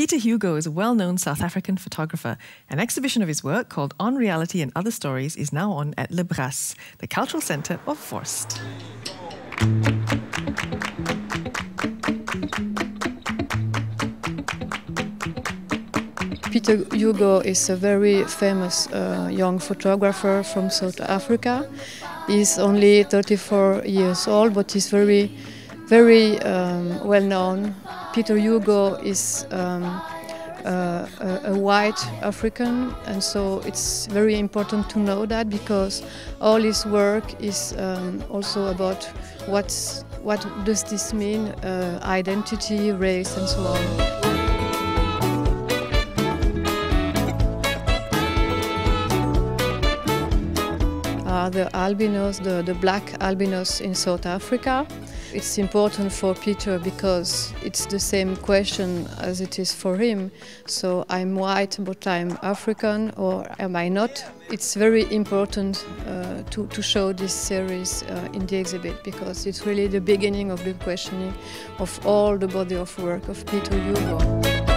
Pieter Hugo is a well known South African photographer. An exhibition of his work called On Reality and Other Stories is now on at Le Brass, the cultural centre of Vorst. Pieter Hugo is a very famous uh, young photographer from South Africa. He's only 34 years old, but he's very, very um, well known Pieter Hugo is um, uh, a, white African, and so it's very important to know that because all his work is um, also about what's, what does this mean, uh, identity, race, and so on. Uh, the albinos, the, the black albinos in South Africa. It's important for Pieter because it's the same question as it is for him. So I'm white, but I'm African, or am I not? It's very important uh, to, to show this series uh, in the exhibit because it's really the beginning of the questioning of all the body of work of Pieter Hugo.